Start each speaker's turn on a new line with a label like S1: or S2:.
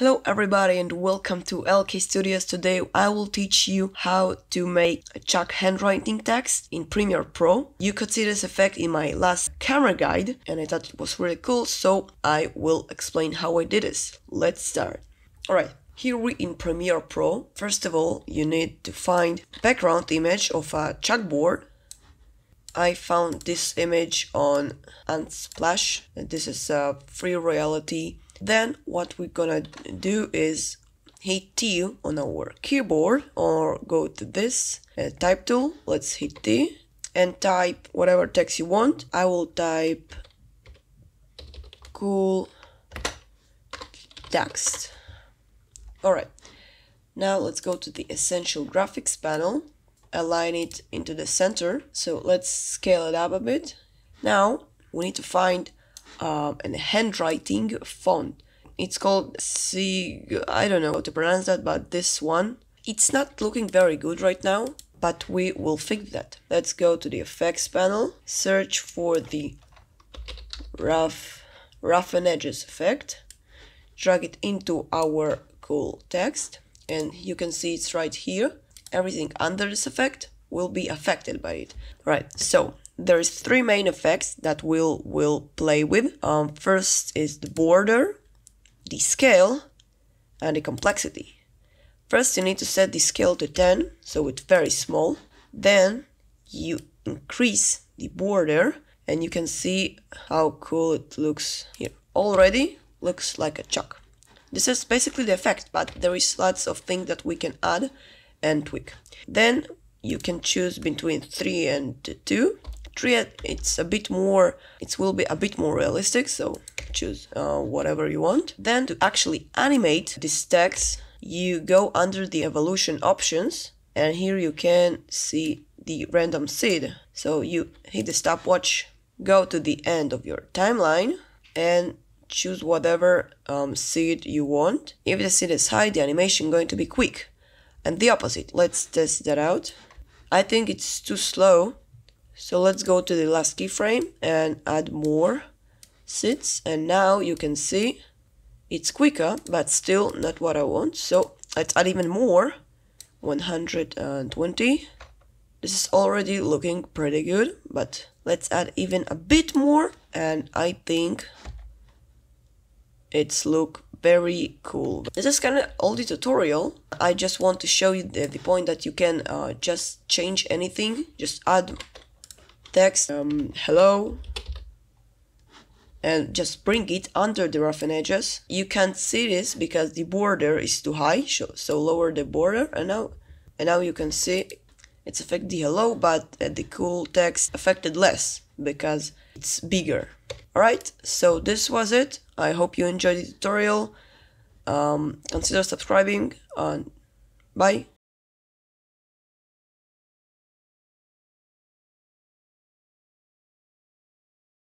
S1: Hello everybody and welcome to LK Studios. Today I will teach you how to make a chalk handwriting text in Premiere Pro. You could see this effect in my last camera guide and I thought it was really cool so I will explain how I did this. Let's start. Alright, here we in Premiere Pro. First of all you need to find background image of a chalkboard I found this image on Unsplash. This is a free reality then what we're gonna do is hit T on our keyboard or go to this uh, type tool. Let's hit T and type whatever text you want. I will type cool text. Alright, now let's go to the Essential Graphics panel, align it into the center. So let's scale it up a bit. Now we need to find um, and handwriting font. It's called C. I don't know how to pronounce that, but this one. It's not looking very good right now, but we will fix that. Let's go to the effects panel, search for the rough, roughen edges effect, drag it into our cool text, and you can see it's right here. Everything under this effect will be affected by it. Right, so there's three main effects that we'll, will play with. Um, first is the border, the scale, and the complexity. First you need to set the scale to 10, so it's very small. Then you increase the border and you can see how cool it looks here. Already looks like a chalk. This is basically the effect, but there is lots of things that we can add and tweak. Then you can choose between 3 and 2 It's a bit more, it will be a bit more realistic, so choose uh, whatever you want. Then to actually animate this text, you go under the evolution options, and here you can see the random seed. So you hit the stopwatch, go to the end of your timeline, and choose whatever um, seed you want. If the seed is high, the animation going to be quick. And the opposite, let's test that out. I think it's too slow, so let's go to the last keyframe and add more seeds And now you can see it's quicker, but still not what I want. So let's add even more, 120. This is already looking pretty good, but let's add even a bit more. And I think it's look very cool. This is kind of oldie tutorial. I just want to show you the, the point that you can uh, just change anything, just add text um, hello and just bring it under the roughen edges. You can't see this because the border is too high, so lower the border and now and now you can see it's affect the hello but the cool text affected less because it's bigger. Alright, so this was it. I hope you enjoyed the tutorial. Um, consider subscribing. and bye.